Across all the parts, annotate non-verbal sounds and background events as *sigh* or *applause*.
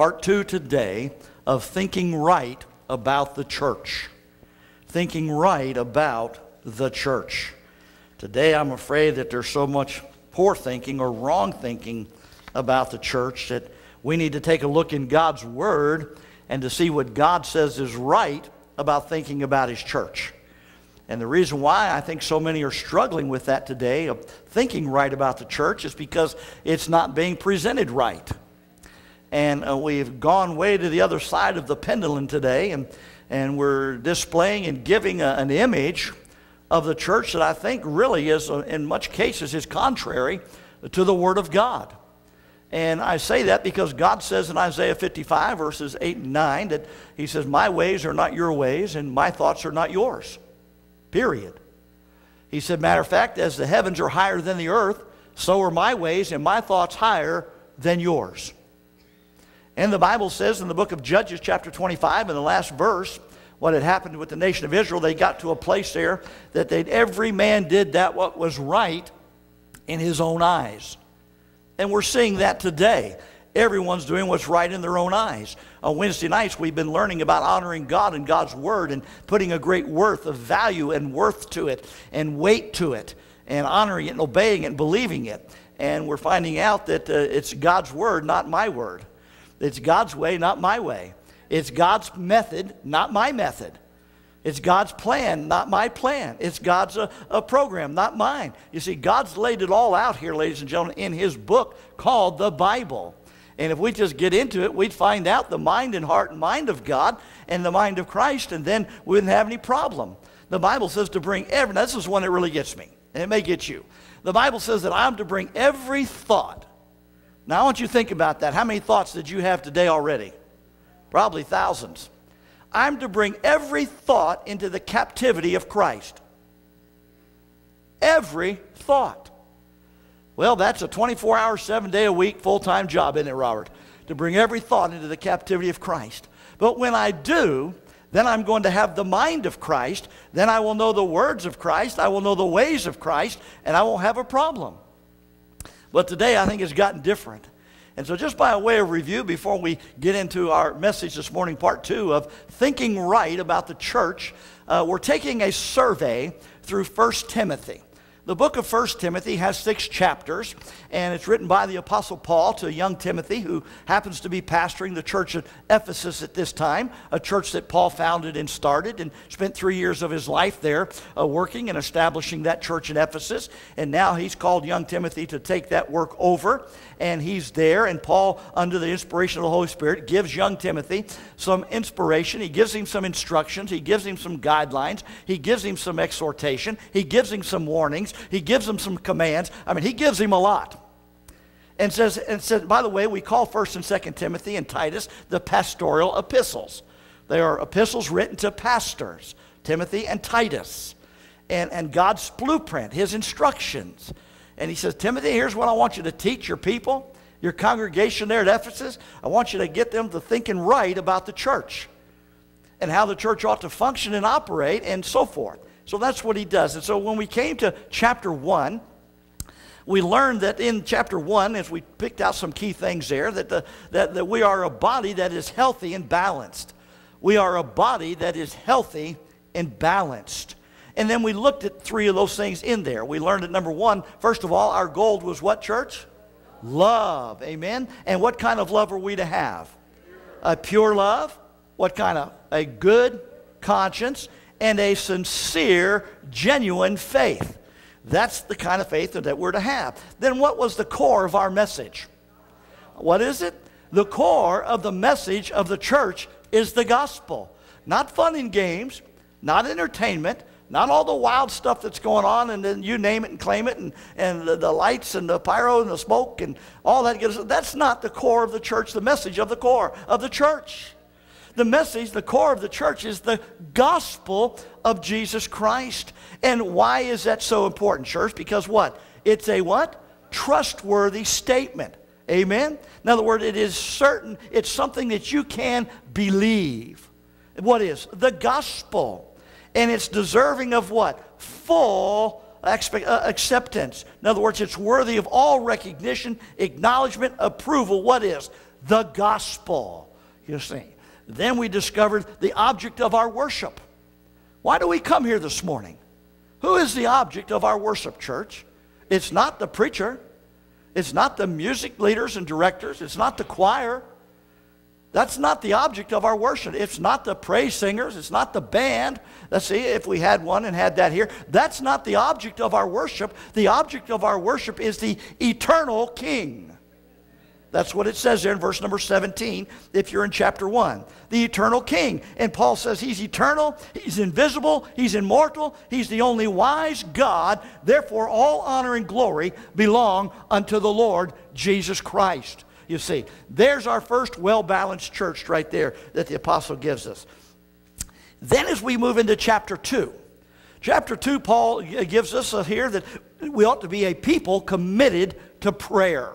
part two today of thinking right about the church. Thinking right about the church. Today, I'm afraid that there's so much poor thinking or wrong thinking about the church that we need to take a look in God's Word and to see what God says is right about thinking about His church. And the reason why I think so many are struggling with that today, of thinking right about the church, is because it's not being presented right. And uh, we've gone way to the other side of the pendulum today, and, and we're displaying and giving a, an image of the church that I think really is, uh, in much cases, is contrary to the Word of God. And I say that because God says in Isaiah 55, verses 8 and 9, that He says, My ways are not your ways, and my thoughts are not yours. Period. He said, matter of fact, as the heavens are higher than the earth, so are my ways and my thoughts higher than yours. And the Bible says in the book of Judges, chapter 25, in the last verse, what had happened with the nation of Israel, they got to a place there that they every man did that what was right in his own eyes. And we're seeing that today. Everyone's doing what's right in their own eyes. On Wednesday nights, we've been learning about honoring God and God's Word and putting a great worth of value and worth to it and weight to it and honoring it and obeying it and believing it. And we're finding out that uh, it's God's Word, not my word. It's God's way, not my way. It's God's method, not my method. It's God's plan, not my plan. It's God's uh, a program, not mine. You see, God's laid it all out here, ladies and gentlemen, in His book called the Bible. And if we just get into it, we'd find out the mind and heart and mind of God and the mind of Christ, and then we wouldn't have any problem. The Bible says to bring every, this is one that really gets me, and it may get you. The Bible says that I'm to bring every thought. Now, I want you to think about that. How many thoughts did you have today already? Probably thousands. I'm to bring every thought into the captivity of Christ. Every thought. Well, that's a 24 hour, seven day a week, full time job, isn't it, Robert? To bring every thought into the captivity of Christ. But when I do, then I'm going to have the mind of Christ. Then I will know the words of Christ. I will know the ways of Christ, and I won't have a problem. But today I think it's gotten different. And so, just by way of review, before we get into our message this morning, part two of thinking right about the church, uh, we're taking a survey through 1 Timothy. The book of 1 Timothy has six chapters, and it's written by the Apostle Paul to young Timothy, who happens to be pastoring the church at Ephesus at this time, a church that Paul founded and started and spent three years of his life there uh, working and establishing that church in Ephesus. And now he's called young Timothy to take that work over, and he's there. And Paul, under the inspiration of the Holy Spirit, gives young Timothy some inspiration. He gives him some instructions, he gives him some guidelines, he gives him some exhortation, he gives him some warnings. He gives him some commands. I mean, he gives him a lot. And says, and says, by the way, we call 1st and 2nd Timothy and Titus the pastoral epistles. They are epistles written to pastors, Timothy and Titus. And, and God's blueprint, his instructions. And he says, Timothy, here's what I want you to teach your people, your congregation there at Ephesus. I want you to get them to thinking right about the church and how the church ought to function and operate and so forth. So that's what he does. And so when we came to chapter 1, we learned that in chapter 1, as we picked out some key things there, that, the, that, that we are a body that is healthy and balanced. We are a body that is healthy and balanced. And then we looked at three of those things in there. We learned that number one, first of all, our goal was what, church? Love. Amen. And what kind of love are we to have? A pure love. What kind of? A good conscience and a sincere, genuine faith. That's the kind of faith that we're to have. Then, what was the core of our message? What is it? The core of the message of the church is the gospel. Not fun and games, not entertainment, not all the wild stuff that's going on, and then you name it and claim it, and, and the, the lights and the pyro and the smoke and all that. That's not the core of the church, the message of the core of the church. The message, the core of the church is the gospel of Jesus Christ. And why is that so important, church? Because what? It's a what? Trustworthy statement. Amen? In other words, it is certain, it's something that you can believe. What is? The gospel. And it's deserving of what? Full uh, acceptance. In other words, it's worthy of all recognition, acknowledgement, approval. What is? the gospel. You see. Then we discovered the object of our worship. Why do we come here this morning? Who is the object of our worship, church? It's not the preacher. It's not the music leaders and directors. It's not the choir. That's not the object of our worship. It's not the praise singers. It's not the band. Let's see if we had one and had that here. That's not the object of our worship. The object of our worship is the eternal King. That's what it says there in verse number 17 if you're in chapter 1. The eternal King. And Paul says he's eternal, he's invisible, he's immortal, he's the only wise God. Therefore, all honor and glory belong unto the Lord Jesus Christ. You see, there's our first well balanced church right there that the apostle gives us. Then, as we move into chapter 2, chapter 2, Paul gives us here that we ought to be a people committed to prayer.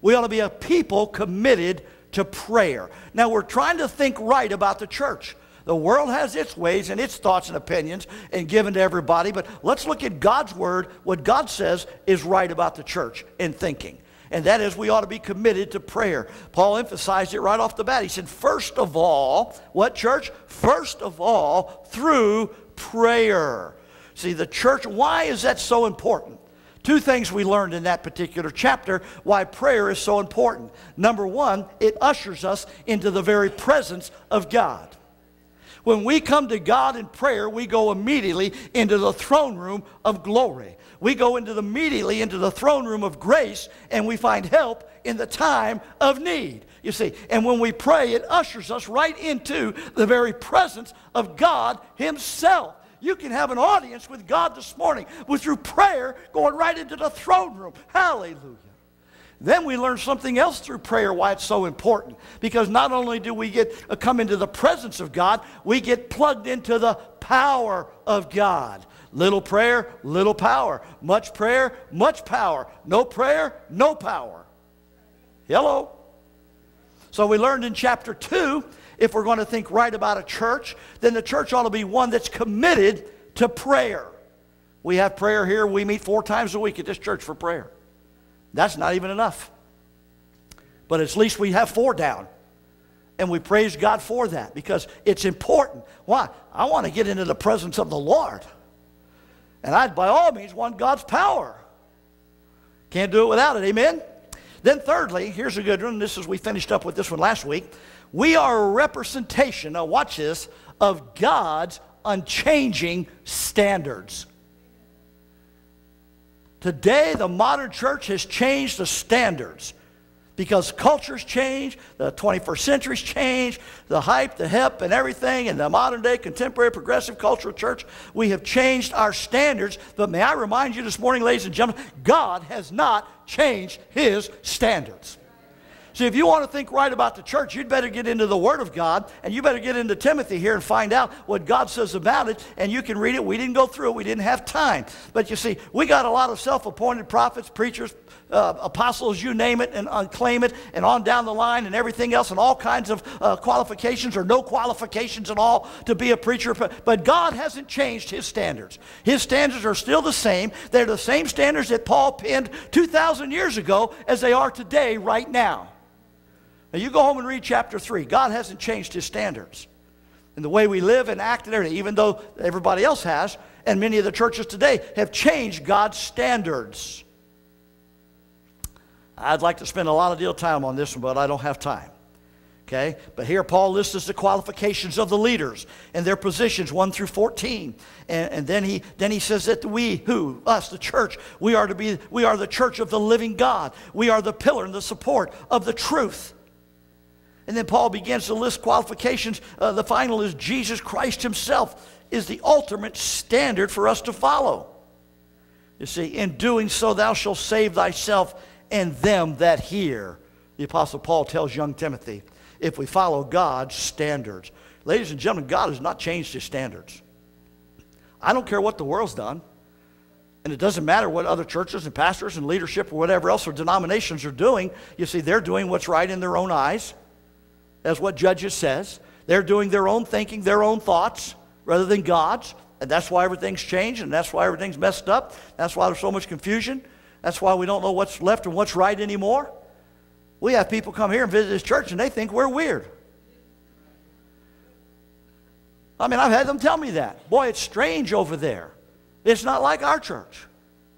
We ought to be a people committed to prayer. Now, we're trying to think right about the church. The world has its ways and its thoughts and opinions and given to everybody, but let's look at God's word. What God says is right about the church in thinking. And that is, we ought to be committed to prayer. Paul emphasized it right off the bat. He said, first of all, what church? First of all, through prayer. See, the church, why is that so important? Two things we learned in that particular chapter why prayer is so important. Number one, it ushers us into the very presence of God. When we come to God in prayer, we go immediately into the throne room of glory. We go into the, immediately into the throne room of grace and we find help in the time of need. You see, and when we pray, it ushers us right into the very presence of God Himself. You can have an audience with God this morning with through prayer going right into the throne room. Hallelujah. Then we learn something else through prayer why it's so important. Because not only do we get uh, come into the presence of God, we get plugged into the power of God. Little prayer, little power. Much prayer, much power. No prayer, no power. Hello. So we learned in chapter 2 if we're going to think right about a church, then the church ought to be one that's committed to prayer. We have prayer here. We meet four times a week at this church for prayer. That's not even enough. But at least we have four down. And we praise God for that because it's important. Why? I want to get into the presence of the Lord. And I, by all means, want God's power. Can't do it without it. Amen? Then, thirdly, here's a good one. This is, we finished up with this one last week. We are a representation, now watch this, of God's unchanging standards. Today, the modern church has changed the standards because cultures change, the 21st century's changed, the hype, the hip, and everything, and the modern day contemporary progressive cultural church, we have changed our standards. But may I remind you this morning, ladies and gentlemen, God has not changed his standards. See, if you want to think right about the church, you'd better get into the Word of God, and you better get into Timothy here and find out what God says about it, and you can read it. We didn't go through it, we didn't have time. But you see, we got a lot of self appointed prophets, preachers, uh, apostles, you name it, and uh, claim it, and on down the line, and everything else, and all kinds of uh, qualifications or no qualifications at all to be a preacher. But God hasn't changed His standards. His standards are still the same. They're the same standards that Paul penned 2,000 years ago as they are today, right now. Now, you go home and read chapter 3. God hasn't changed his standards. And the way we live and act and everything, even though everybody else has, and many of the churches today have changed God's standards. I'd like to spend a lot of deal time on this one, but I don't have time. Okay? But here Paul lists the qualifications of the leaders and their positions, 1 through 14. And, and, then, he, then he says that we, who? Us, the church, we are to be, we are the church of the living God. We are the pillar and the support of the truth. And then Paul begins to list qualifications. Uh, the final is Jesus Christ himself is the ultimate standard for us to follow. You see, in doing so, thou shalt save thyself and them that hear. The Apostle Paul tells young Timothy, if we follow God's standards. Ladies and gentlemen, God has not changed his standards. I don't care what the world's done. And it doesn't matter what other churches and pastors and leadership or whatever else or denominations are doing. You see, they're doing what's right in their own eyes. That's what Judges says. They're doing their own thinking, their own thoughts, rather than God's. And that's why everything's changed, and that's why everything's messed up. That's why there's so much confusion. That's why we don't know what's left and what's right anymore. We have people come here and visit this church and they think we're weird. I mean, I've had them tell me that. Boy, it's strange over there. It's not like our church.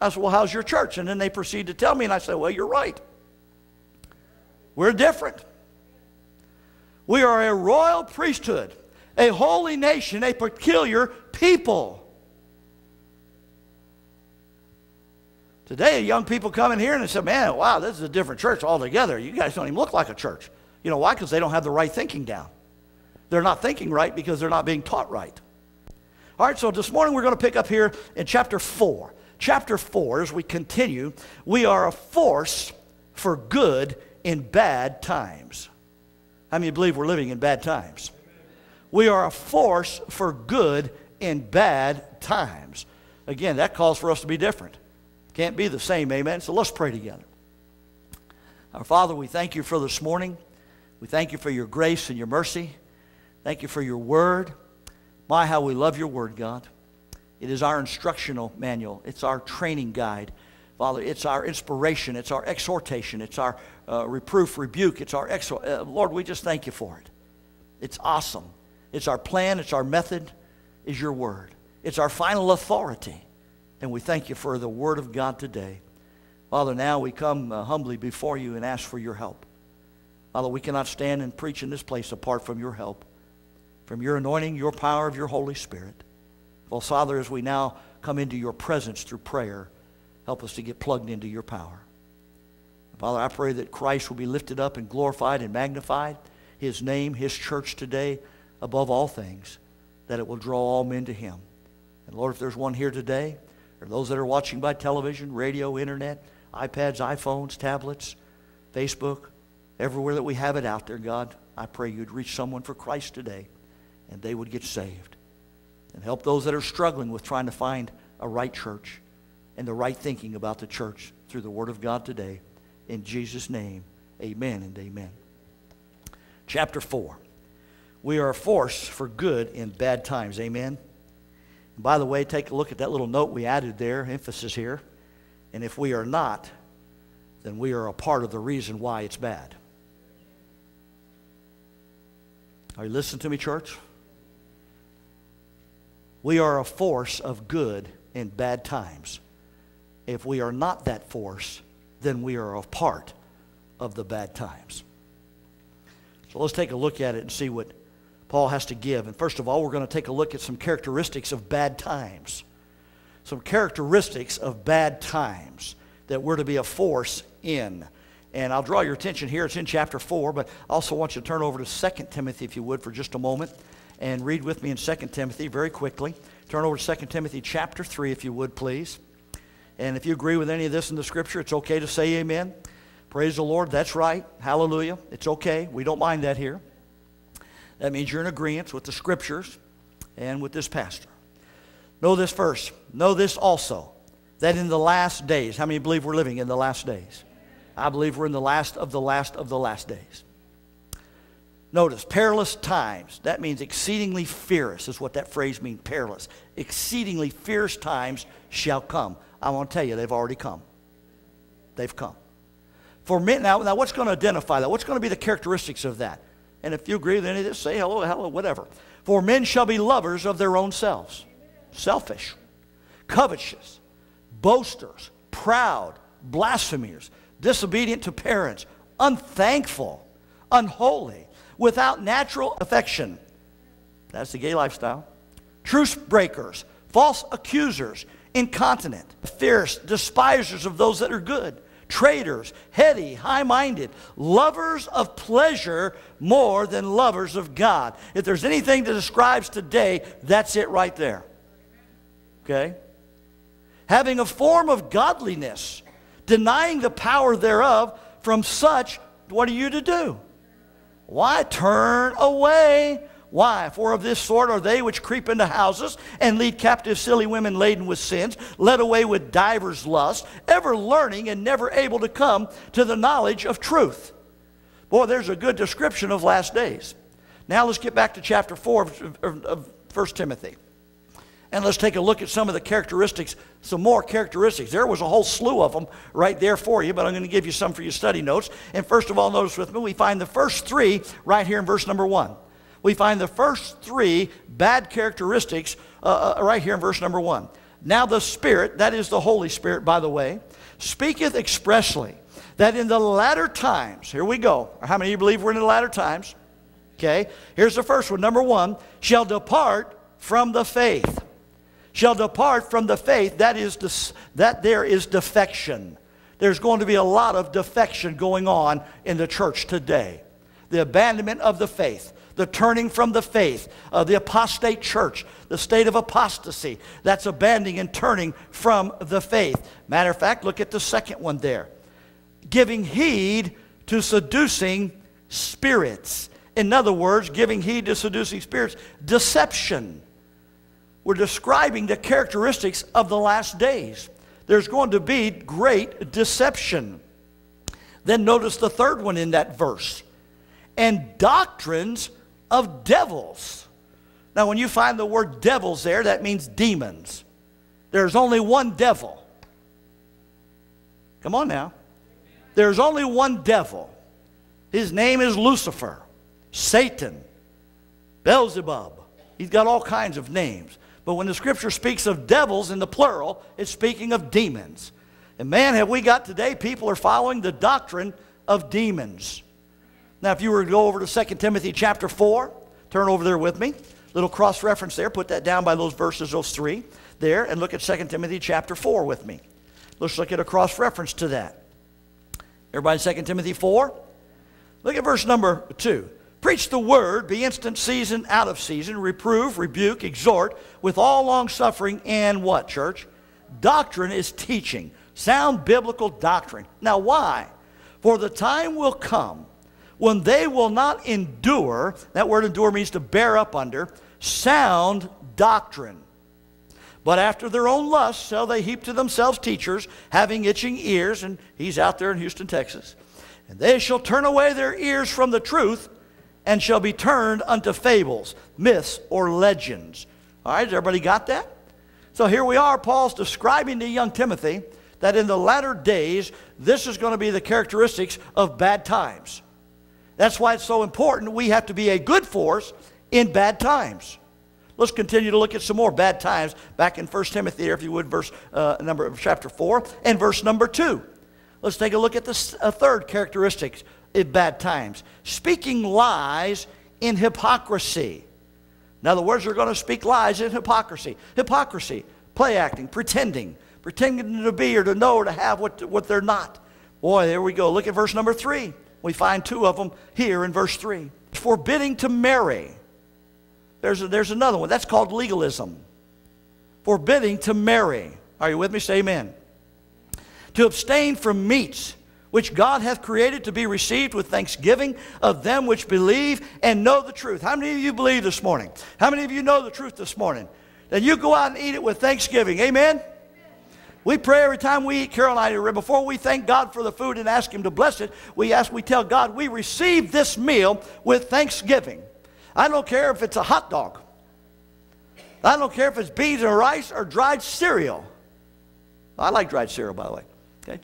I said, Well, how's your church? And then they proceed to tell me, and I say, Well, you're right. We're different. We are a royal priesthood, a holy nation, a peculiar people. Today, young people come in here and they say, Man, wow, this is a different church altogether. You guys don't even look like a church. You know why? Because they don't have the right thinking down. They're not thinking right because they're not being taught right. All right, so this morning we're going to pick up here in chapter 4. Chapter 4, as we continue, we are a force for good in bad times. How many believe we're living in bad times? We are a force for good in bad times. Again, that calls for us to be different. Can't be the same, amen? So let's pray together. Our Father, we thank you for this morning. We thank you for your grace and your mercy. Thank you for your word. My, how we love your word, God. It is our instructional manual, it's our training guide. Father, it's our inspiration, it's our exhortation, it's our uh, reproof, rebuke, it's our exhort. Uh, Lord, we just thank you for it. It's awesome. It's our plan, it's our method, is your word. It's our final authority. And we thank you for the word of God today. Father, now we come uh, humbly before you and ask for your help. Father, we cannot stand and preach in this place apart from your help from your anointing, your power of your Holy Spirit. Well, Father, as we now come into your presence through prayer, help us to get plugged into your power. Father, I pray that Christ will be lifted up and glorified and magnified, his name, his church today, above all things, that it will draw all men to him. And Lord, if there's one here today, or those that are watching by television, radio, internet, iPads, iPhones, tablets, Facebook, everywhere that we have it out there, God, I pray you'd reach someone for Christ today and they would get saved. And help those that are struggling with trying to find a right church and the right thinking about the church through the Word of God today. In Jesus' name, amen and amen. Chapter 4. We are a force for good in bad times. Amen. And by the way, take a look at that little note we added there, emphasis here. And if we are not, then we are a part of the reason why it's bad. Are you listening to me, church? We are a force of good in bad times. If we are not that force, then we are a part of the bad times. So let's take a look at it and see what Paul has to give. And first of all, we're going to take a look at some characteristics of bad times. Some characteristics of bad times that we're to be a force in. And I'll draw your attention here. It's in chapter 4, but I also want you to turn over to 2 Timothy, if you would, for just a moment and read with me in 2 Timothy very quickly. Turn over to 2 Timothy chapter 3, if you would, please. And if you agree with any of this in the scripture, it's okay to say amen. Praise the Lord. That's right. Hallelujah. It's okay. We don't mind that here. That means you're in agreement with the scriptures and with this pastor. Know this first. Know this also that in the last days, how many believe we're living in the last days? I believe we're in the last of the last of the last days. Notice, perilous times. That means exceedingly fierce, is what that phrase means, perilous. Exceedingly fierce times shall come. I want to tell you, they've already come. They've come. For men, now, now what's going to identify that? What's going to be the characteristics of that? And if you agree with any of this, say hello, hello, whatever. For men shall be lovers of their own selves, selfish, covetous, boasters, proud, blasphemers, disobedient to parents, unthankful, unholy without natural affection. That's the gay lifestyle. Truce breakers, false accusers, incontinent, fierce, despisers of those that are good, traitors, heady, high minded, lovers of pleasure more than lovers of God. If there's anything that describes today, that's it right there. Okay? Having a form of godliness, denying the power thereof, from such, what are you to do? Why turn away? Why? For of this sort are they which creep into houses and lead captive silly women laden with sins, led away with divers lusts, ever learning and never able to come to the knowledge of truth. Boy, there's a good description of last days. Now let's get back to chapter 4 of, of 1 Timothy. And let's take a look at some of the characteristics, some more characteristics. There was a whole slew of them right there for you, but I'm going to give you some for your study notes. And first of all, notice with me, we find the first three right here in verse number one. We find the first three bad characteristics uh, uh, right here in verse number one. Now the Spirit, that is the Holy Spirit, by the way, speaketh expressly that in the latter times, here we go. How many of you believe we're in the latter times? Okay, here's the first one. Number one, shall depart from the faith shall depart from the faith, that is, that there is defection. There's going to be a lot of defection going on in the church today. The abandonment of the faith, the turning from the faith, uh, the apostate church, the state of apostasy. That's abandoning and turning from the faith. Matter of fact, look at the second one there. Giving heed to seducing spirits. In other words, giving heed to seducing spirits, deception we're describing the characteristics of the last days. There's going to be great deception. Then notice the third one in that verse. And doctrines of devils. Now, when you find the word devils there, that means demons. There's only one devil. Come on now. There's only one devil. His name is Lucifer, Satan, Beelzebub. He's got all kinds of names. But when the scripture speaks of devils in the plural, it's speaking of demons. And man, have we got today, people are following the doctrine of demons. Now, if you were to go over to 2 Timothy chapter 4, turn over there with me. Little cross reference there. Put that down by those verses, those three there, and look at 2 Timothy chapter 4 with me. Let's look at a cross reference to that. Everybody, 2 Timothy 4? Look at verse number 2. Preach the word, be instant season, out of season, reprove, rebuke, exhort, with all long suffering and what, church? Doctrine is teaching, sound biblical doctrine. Now, why? For the time will come when they will not endure, that word endure means to bear up under, sound doctrine. But after their own lusts shall they heap to themselves teachers, having itching ears, and he's out there in Houston, Texas. And they shall turn away their ears from the truth and shall be turned unto fables, myths, or legends. All right, everybody got that? So here we are, Paul's describing to young Timothy that in the latter days, this is going to be the characteristics of bad times. That's why it's so important we have to be a good force in bad times. Let's continue to look at some more bad times back in 1 Timothy, if you would, verse uh, number of chapter 4 and verse number 2. Let's take a look at the uh, third characteristic in bad times. Speaking lies in hypocrisy. In other words, they're going to speak lies in hypocrisy. Hypocrisy, play acting, pretending, pretending to be or to know or to have what, what they're not. Boy, there we go. Look at verse number three. We find two of them here in verse three. Forbidding to marry. There's, a, there's another one. That's called legalism. Forbidding to marry. Are you with me? Say amen. To abstain from meats which God hath created to be received with thanksgiving of them which believe and know the truth. How many of you believe this morning? How many of you know the truth this morning? Then you go out and eat it with thanksgiving. Amen? We pray every time we eat, Carolina I, before we thank God for the food and ask Him to bless it, we ask, we tell God, we receive this meal with thanksgiving. I don't care if it's a hot dog. I don't care if it's beans and rice or dried cereal. I like dried cereal, by the way. Okay?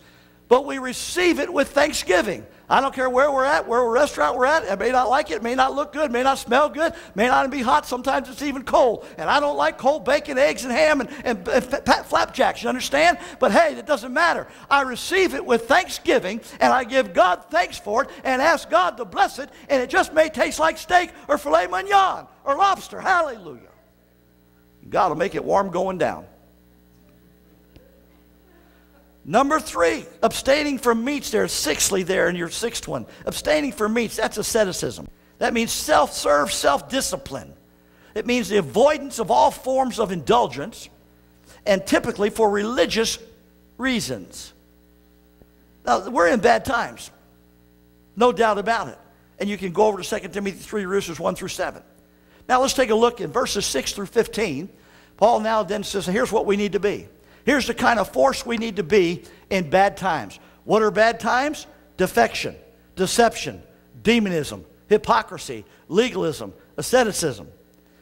but we receive it with thanksgiving. I don't care where we're at, where restaurant we're at. It may not like it, may not look good, may not smell good, may not be hot. Sometimes it's even cold. And I don't like cold bacon, eggs, and ham and, and, and flapjacks, you understand? But hey, it doesn't matter. I receive it with thanksgiving, and I give God thanks for it and ask God to bless it, and it just may taste like steak or filet mignon or lobster. Hallelujah. God will make it warm going down. Number three, abstaining from meats. There's sixthly there in your sixth one. Abstaining from meats, that's asceticism. That means self serve, self discipline. It means the avoidance of all forms of indulgence, and typically for religious reasons. Now, we're in bad times, no doubt about it. And you can go over to 2 Timothy 3, verses 1 through 7. Now, let's take a look in verses 6 through 15. Paul now then says, here's what we need to be. Here's the kind of force we need to be in bad times. What are bad times? Defection, deception, demonism, hypocrisy, legalism, asceticism.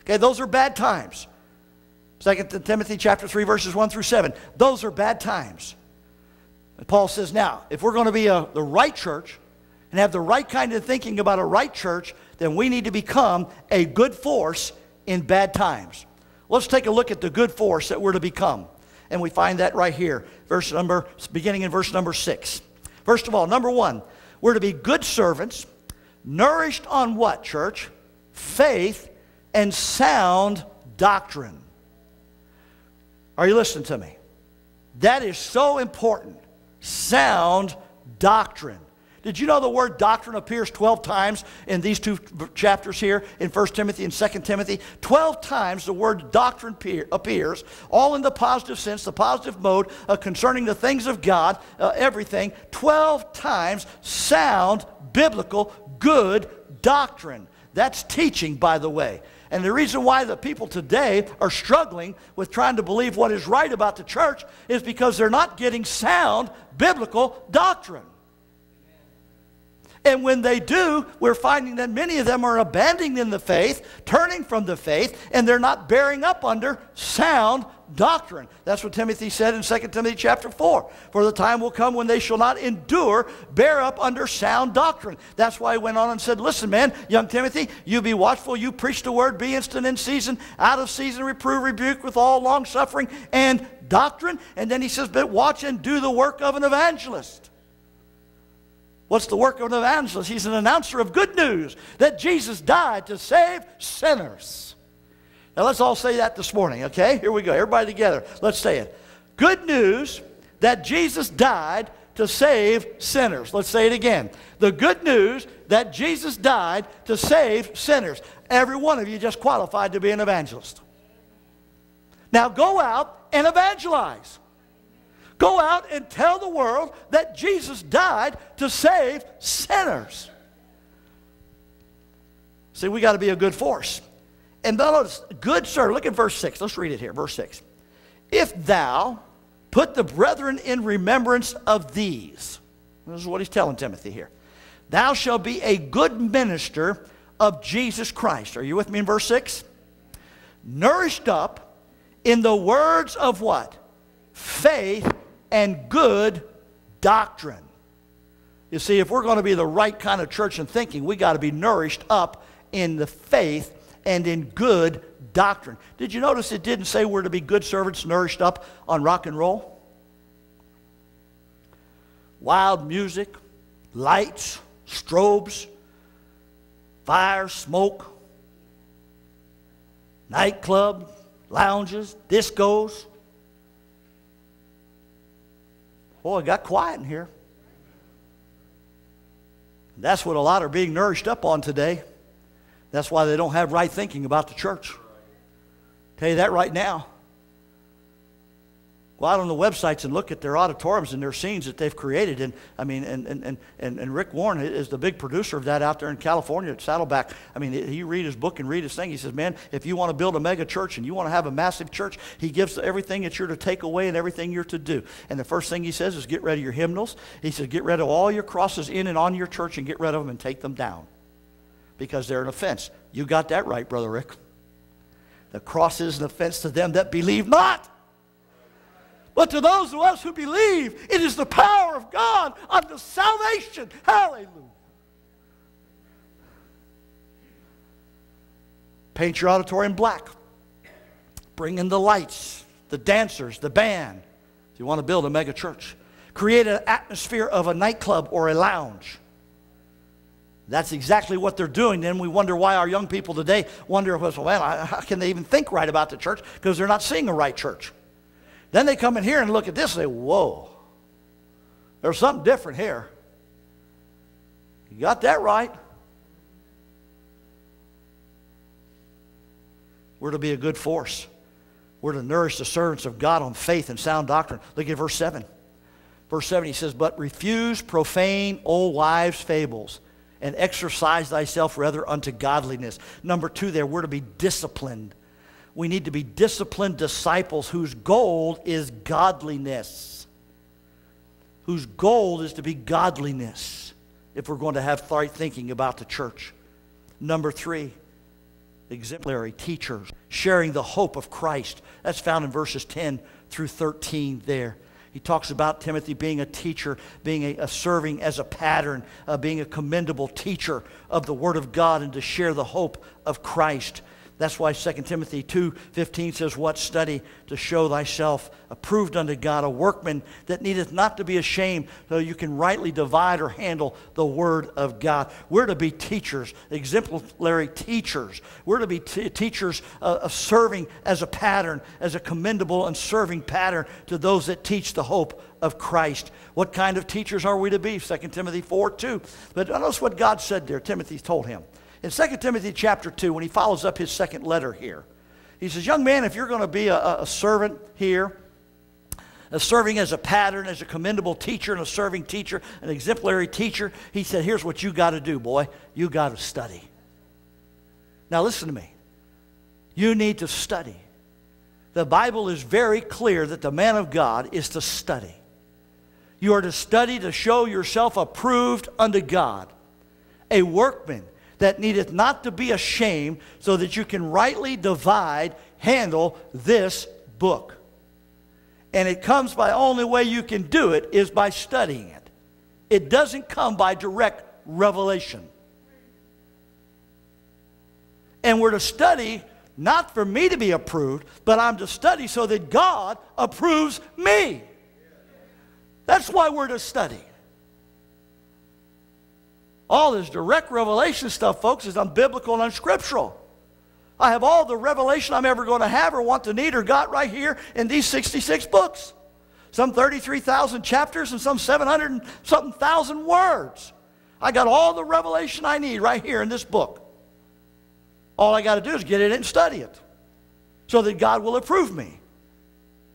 Okay, those are bad times. 2 Timothy chapter 3, verses 1 through 7. Those are bad times. And Paul says, now, if we're going to be a, the right church and have the right kind of thinking about a right church, then we need to become a good force in bad times. Let's take a look at the good force that we're to become. And we find that right here, verse number, beginning in verse number 6. First of all, number one, we're to be good servants, nourished on what, church? Faith and sound doctrine. Are you listening to me? That is so important. Sound doctrine. Did you know the word doctrine appears 12 times in these two chapters here in 1 Timothy and 2 Timothy? 12 times the word doctrine appears, all in the positive sense, the positive mode uh, concerning the things of God, uh, everything. 12 times sound, biblical, good doctrine. That's teaching, by the way. And the reason why the people today are struggling with trying to believe what is right about the church is because they're not getting sound biblical doctrine. And when they do, we're finding that many of them are abandoning in the faith, turning from the faith, and they're not bearing up under sound doctrine. That's what Timothy said in 2 Timothy chapter 4. For the time will come when they shall not endure, bear up under sound doctrine. That's why he went on and said, Listen, man, young Timothy, you be watchful, you preach the word, be instant in season, out of season, reprove, rebuke with all long suffering and doctrine. And then he says, But watch and do the work of an evangelist. What's the work of an evangelist? He's an announcer of good news that Jesus died to save sinners. Now let's all say that this morning, okay? Here we go. Everybody together. Let's say it. Good news that Jesus died to save sinners. Let's say it again. The good news that Jesus died to save sinners. Every one of you just qualified to be an evangelist. Now go out and evangelize. Go out and tell the world that Jesus died to save sinners. See, we got to be a good force. And notice, good sir, look at verse 6. Let's read it here, verse 6. If thou put the brethren in remembrance of these, this is what he's telling Timothy here. Thou shalt be a good minister of Jesus Christ. Are you with me in verse 6? Nourished up in the words of what? Faith and good doctrine. You see, if we're going to be the right kind of church and thinking, we got to be nourished up in the faith and in good doctrine. Did you notice it didn't say we're to be good servants nourished up on rock and roll? Wild music, lights, strobes, fire, smoke, nightclub, lounges, discos. Boy, it got quiet in here. That's what a lot are being nourished up on today. That's why they don't have right thinking about the church. Tell you that right now. Go out on the websites and look at their auditoriums and their scenes that they've created. And I mean, and, and, and, and Rick Warren is the big producer of that out there in California at Saddleback. I mean, he read his book and read his thing. He says, man, if you want to build a mega church and you want to have a massive church, he gives everything that you're to take away and everything you're to do. And the first thing he says is get rid of your hymnals. He says, get rid of all your crosses in and on your church and get rid of them and take them down because they're an offense. You got that right, Brother Rick. The cross is an offense to them that believe not. But to those of us who believe, it is the power of God unto salvation. Hallelujah. Paint your auditorium black. Bring in the lights, the dancers, the band. If you want to build a mega church, create an atmosphere of a nightclub or a lounge. That's exactly what they're doing. Then we wonder why our young people today wonder, well, how can they even think right about the church? Because they're not seeing a right church. Then they come in here and look at this and say, whoa, there's something different here. You got that right. We're to be a good force. We're to nourish the servants of God on faith and sound doctrine. Look at verse 7. Verse 7, he says, But refuse profane old wives' fables and exercise thyself rather unto godliness. Number two, there, we're to be disciplined we need to be disciplined disciples whose goal is godliness. Whose goal is to be godliness if we're going to have right thinking about the church. Number three, exemplary teachers sharing the hope of Christ. That's found in verses 10 through 13 there. He talks about Timothy being a teacher, being a, a serving as a pattern, uh, being a commendable teacher of the Word of God, and to share the hope of Christ. That's why 2 Timothy 2:15 says, "What study to show thyself approved unto God, a workman that needeth not to be ashamed, so you can rightly divide or handle the word of God." We're to be teachers, exemplary teachers. We're to be t- teachers uh, of serving as a pattern, as a commendable and serving pattern to those that teach the hope of Christ. What kind of teachers are we to be? 2 Timothy 4:2. But notice what God said there. Timothy told him. In 2 Timothy chapter 2, when he follows up his second letter here, he says, Young man, if you're going to be a, a servant here, a serving as a pattern, as a commendable teacher and a serving teacher, an exemplary teacher, he said, Here's what you got to do, boy. You got to study. Now, listen to me. You need to study. The Bible is very clear that the man of God is to study. You are to study to show yourself approved unto God, a workman that needeth not to be ashamed, so that you can rightly divide, handle this book. And it comes by only way you can do it is by studying it. It doesn't come by direct revelation. And we're to study not for me to be approved, but I'm to study so that God approves me. That's why we're to study. All this direct revelation stuff, folks, is unbiblical and unscriptural. I have all the revelation I'm ever going to have or want to need or got right here in these 66 books. Some 33,000 chapters and some 700 and something thousand words. I got all the revelation I need right here in this book. All I got to do is get it and study it so that God will approve me.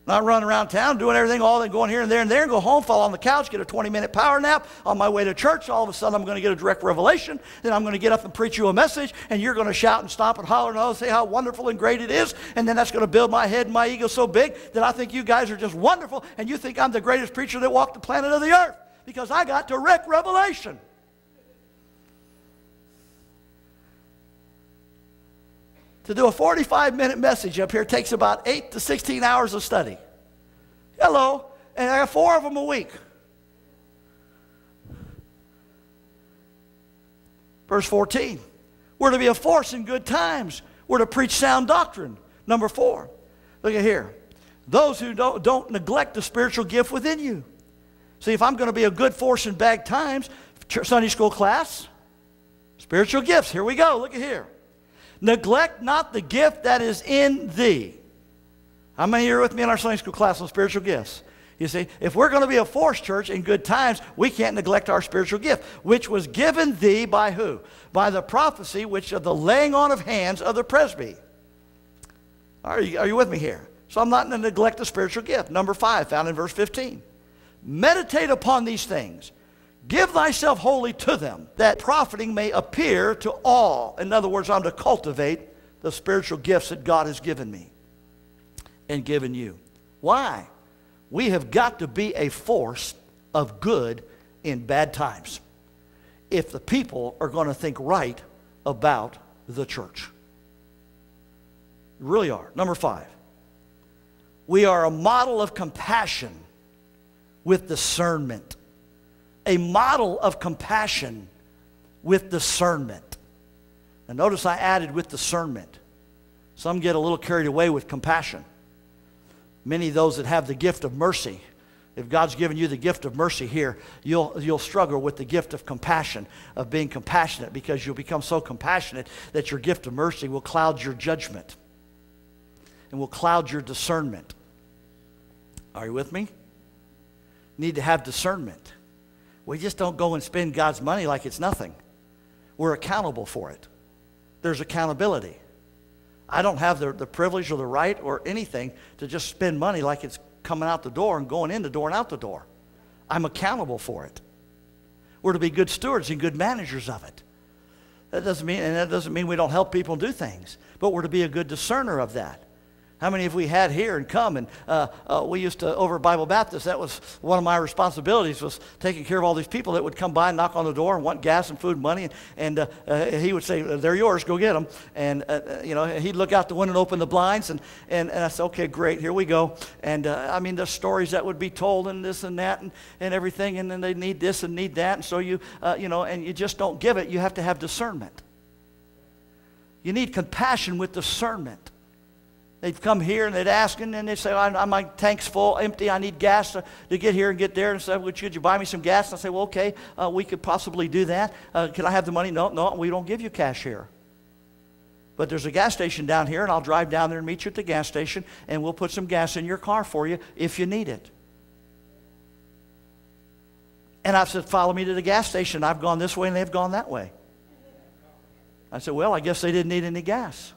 Not running around town doing everything, all then going here and there and there, and go home, fall on the couch, get a 20 minute power nap. On my way to church, all of a sudden I'm going to get a direct revelation. Then I'm going to get up and preach you a message, and you're going to shout and stomp and holler and all say how wonderful and great it is. And then that's going to build my head and my ego so big that I think you guys are just wonderful, and you think I'm the greatest preacher that walked the planet of the earth because I got direct revelation. To do a 45 minute message up here takes about 8 to 16 hours of study. Hello. And I got four of them a week. Verse 14. We're to be a force in good times. We're to preach sound doctrine. Number four. Look at here. Those who don't, don't neglect the spiritual gift within you. See, if I'm going to be a good force in bad times, Sunday school class, spiritual gifts. Here we go. Look at here. Neglect not the gift that is in thee. How many are with me in our Sunday school class on spiritual gifts? You see, if we're going to be a force church in good times, we can't neglect our spiritual gift, which was given thee by who? By the prophecy, which of the laying on of hands of the presby. Are you, are you with me here? So I'm not going to neglect the spiritual gift. Number five, found in verse 15. Meditate upon these things Give thyself wholly to them, that profiting may appear to all. In other words, I'm to cultivate the spiritual gifts that God has given me and given you. Why? We have got to be a force of good in bad times if the people are going to think right about the church. really are. Number five, we are a model of compassion with discernment a model of compassion with discernment. And notice I added with discernment. Some get a little carried away with compassion. Many of those that have the gift of mercy, if God's given you the gift of mercy here, you'll, you'll struggle with the gift of compassion, of being compassionate, because you'll become so compassionate that your gift of mercy will cloud your judgment and will cloud your discernment. Are you with me? Need to have discernment. We just don't go and spend God's money like it's nothing. We're accountable for it. There's accountability. I don't have the, the privilege or the right or anything to just spend money like it's coming out the door and going in the door and out the door. I'm accountable for it. We're to be good stewards and good managers of it. That doesn't mean, and that doesn't mean we don't help people do things, but we're to be a good discerner of that. How many have we had here and come? And uh, uh, we used to, over Bible Baptist, that was one of my responsibilities was taking care of all these people that would come by and knock on the door and want gas and food and money. And, and uh, uh he would say, they're yours, go get them. And, uh, uh, you know, he'd look out the window and open the blinds. And, and, and I said, okay, great, here we go. And I mean, the stories that would be told and this and that and, and everything. And then they need this and need that. And so you, you know, and you just don't give it. You have to have discernment. You need compassion with discernment. They'd come here and they'd ask, and then they'd say, oh, My tank's full, empty. I need gas to, to get here and get there. And say, well, Could you buy me some gas? And I say, Well, okay, uh, we could possibly do that. Uh, can I have the money? No, no, we don't give you cash here. But there's a gas station down here, and I'll drive down there and meet you at the gas station, and we'll put some gas in your car for you if you need it. And I've said, Follow me to the gas station. I've gone this way, and they've gone that way. I said, Well, I guess they didn't need any gas.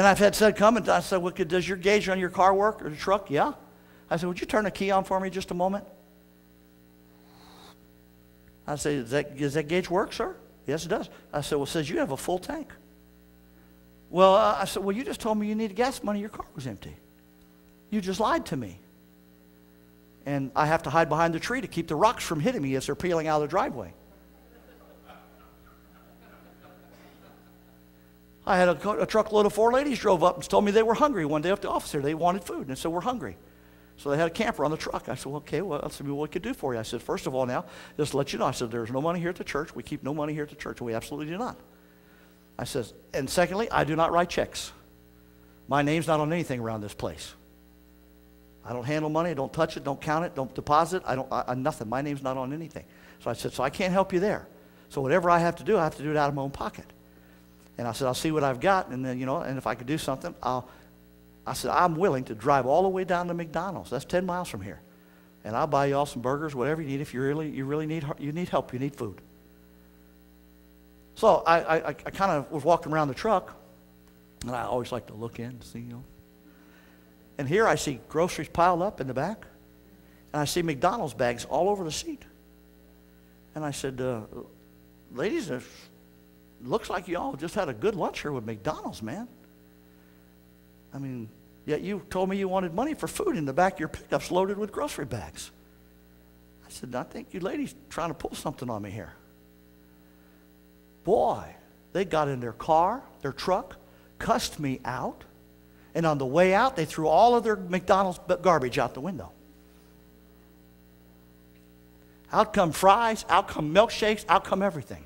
Then I've had said come and I said, well, does your gauge on your car work or the truck? Yeah. I said, would you turn the key on for me just a moment? I said, does that, does that gauge work, sir? Yes, it does. I said, well, says you have a full tank. Well, uh, I said, well, you just told me you needed gas money. Your car was empty. You just lied to me. And I have to hide behind the tree to keep the rocks from hitting me as they're peeling out of the driveway. I had a, a, truckload of four ladies drove up and told me they were hungry one day at the office here. They wanted food and said, We're hungry. So they had a camper on the truck. I said, well, okay, well, let's see what we could do for you. I said, first of all, now, just let you know, I said, there's no money here at the church. We keep no money here at the church, we absolutely do not. I says, and secondly, I do not write checks. My name's not on anything around this place. I don't handle money. I don't touch it. Don't count it. Don't deposit. I don't. I, I, nothing. My name's not on anything. So I said, so I can't help you there. So whatever I have to do, I have to do it out of my own pocket. And I said, I'll see what I've got, and then, you know, and if I could do something, I'll, I said, I'm willing to drive all the way down to McDonald's. That's 10 miles from here. And I'll buy you all some burgers, whatever you need if you really, you really need, you need help, you need food. So I, I, I kind of was walking around the truck, and I always like to look in see, you know. And here I see groceries piled up in the back, and I see McDonald's bags all over the seat. And I said, uh, ladies, looks like you all just had a good lunch here with McDonald's, man. I mean, yet you told me you wanted money for food in the back of your pickups loaded with grocery bags. I said, I think you ladies trying to pull something on me here. Boy, they got in their car, their truck, cussed me out, and on the way out, they threw all of their McDonald's garbage out the window. Out come fries, out come milkshakes, out come everything.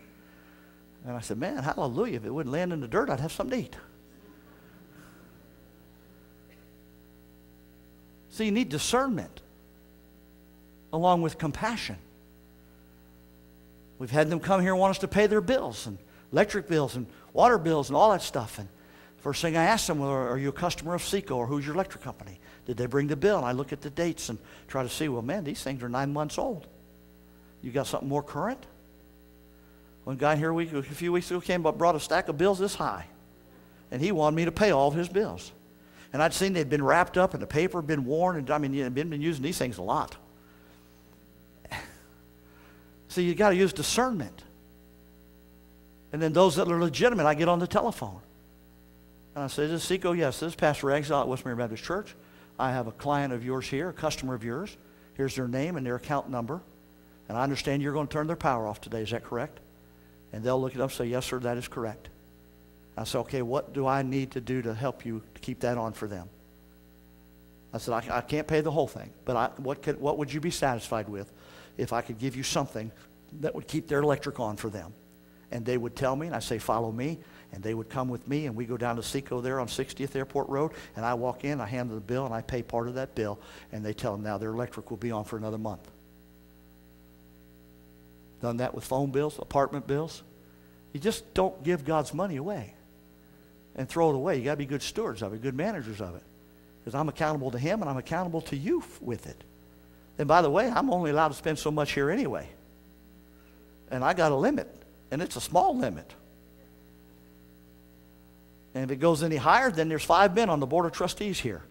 And I said, Man, hallelujah. If it wouldn't land in the dirt, I'd have something to eat. See, you need discernment along with compassion. We've had them come here and want us to pay their bills and electric bills and water bills and all that stuff. And first thing I asked them, well, are you a customer of Seco or who's your electric company? Did they bring the bill? And I look at the dates and try to see, well, man, these things are nine months old. You got something more current? One guy here a, week, a few weeks ago came but brought a stack of bills this high. And he wanted me to pay all of his bills. And I'd seen they'd been wrapped up and the paper been worn. And I mean, you've been, been using these things a lot. *laughs* So you got to use discernment. And then those that are legitimate, I get on the telephone. And I say, this is Seco? Yes, this is Pastor Exile at West Marion Baptist Church. I have a client of yours here, a customer of yours. Here's their name and their account number. And I understand you're going to turn their power off today. Is that correct? And they'll look it up and say, yes, sir, that is correct. I said, okay, what do I need to do to help you to keep that on for them? I said, I, I can't pay the whole thing, but I, what, could, what would you be satisfied with if I could give you something that would keep their electric on for them? And they would tell me, and I say, follow me. And they would come with me, and we go down to Seco there on 60th Airport Road. And I walk in, I hand them the bill, and I pay part of that bill. And they tell them now their electric will be on for another month. Done that with phone bills, apartment bills. You just don't give God's money away and throw it away. You got to be good stewards of it, good managers of it. Because I'm accountable to Him and I'm accountable to you with it. And by the way, I'm only allowed to spend so much here anyway. And I got a limit, and it's a small limit. And if it goes any higher, then there's five men on the board of trustees here.